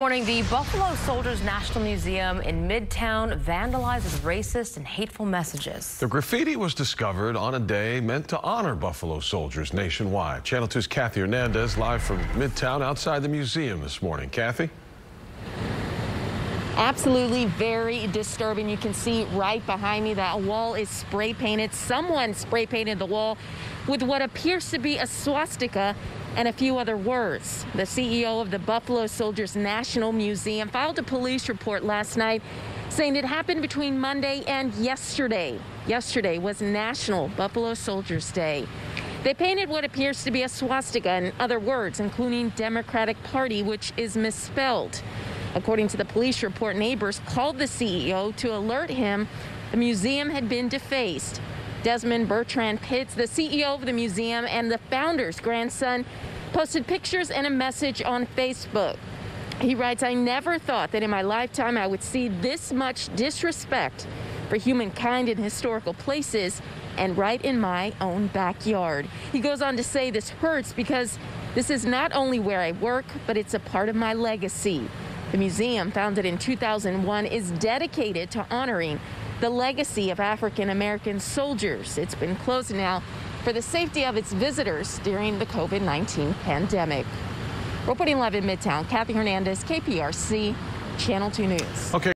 Morning, the Buffalo Soldiers National Museum in Midtown vandalizes racist and hateful messages. The graffiti was discovered on a day meant to honor Buffalo soldiers nationwide. Channel 2's Kathy Hernandez live from Midtown outside the museum this morning. Kathy? Absolutely very disturbing. You can see right behind me that wall is spray painted. Someone spray painted the wall with what appears to be a swastika and a few other words. The CEO of the Buffalo Soldiers National Museum filed a police report last night saying it happened between Monday and yesterday. Yesterday was National Buffalo Soldiers Day. They painted what appears to be a swastika and other words, including Democratic Party, which is misspelled. According to the police report, neighbors called the CEO to alert him the museum had been defaced. Desmond Bertrand Pitts, the CEO of the museum and the founder's grandson, posted pictures and a message on Facebook. He writes, I never thought that in my lifetime I would see this much disrespect for humankind in historical places and right in my own backyard. He goes on to say this hurts because this is not only where I work, but it's a part of my legacy. The museum, founded in 2001, is dedicated to honoring the legacy of African American soldiers. It's been closed now for the safety of its visitors during the COVID 19 pandemic. Reporting live in Midtown, Kathy Hernandez, KPRC, Channel 2 News. Okay.